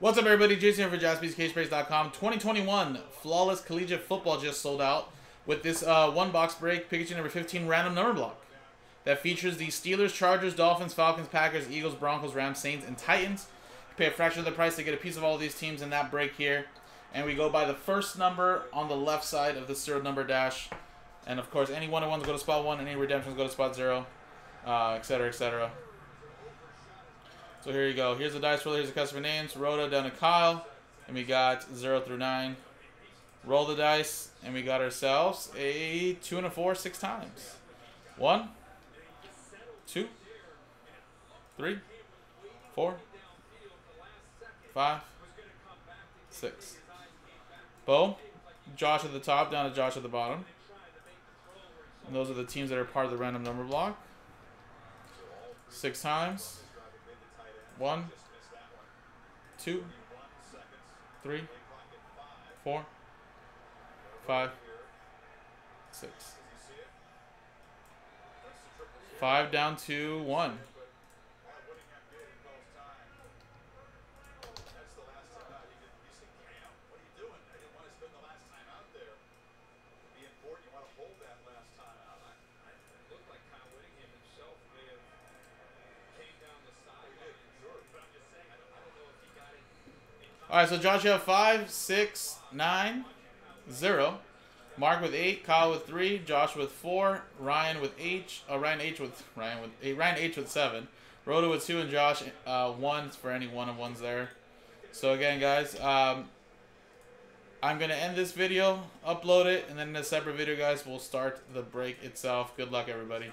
What's up, everybody? Jason here for JaspysCaseBreaks.com. 2021 Flawless Collegiate Football just sold out with this uh, one box break Pikachu number 15 random number block that features the Steelers, Chargers, Dolphins, Falcons, Packers, Eagles, Broncos, Rams, Saints, and Titans. You pay a fraction of the price to get a piece of all of these teams in that break here. And we go by the first number on the left side of the serial number dash. And of course, any one of ones go to spot one, any redemptions go to spot zero, uh, etc., etc. So here you go. Here's the dice roll. Here's the customer names. Rhoda down to Kyle. And we got 0 through 9. Roll the dice. And we got ourselves a 2 and a 4 six times. One, two, three, four, five, six. Boom. Josh at the top, down to Josh at the bottom. And those are the teams that are part of the random number block. Six times. One, two, three, four, five, six. Five down to one. All right, so Josh, you have five, six, nine, zero. Mark with eight, Kyle with three, Josh with four, Ryan with H, uh, Ryan H with Ryan with eight, Ryan H with seven, Rhoda with two, and Josh uh, one for any one of ones there. So again, guys, um, I'm gonna end this video, upload it, and then in a separate video, guys, we'll start the break itself. Good luck, everybody.